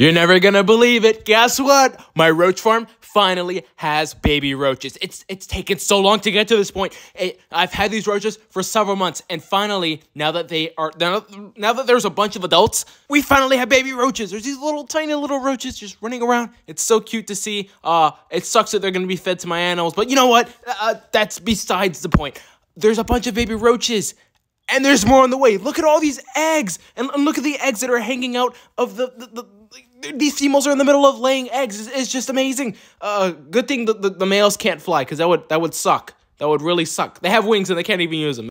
You're never gonna believe it. Guess what? My roach farm finally has baby roaches. It's it's taken so long to get to this point. It, I've had these roaches for several months, and finally, now that they are now, now that there's a bunch of adults, we finally have baby roaches. There's these little tiny little roaches just running around. It's so cute to see. Uh, it sucks that they're gonna be fed to my animals, but you know what? Uh, that's besides the point. There's a bunch of baby roaches and there's more on the way. Look at all these eggs, and, and look at the eggs that are hanging out of the, the, the these females are in the middle of laying eggs. It's, it's just amazing. Uh, good thing the, the, the males can't fly because that would that would suck. That would really suck. They have wings and they can't even use them.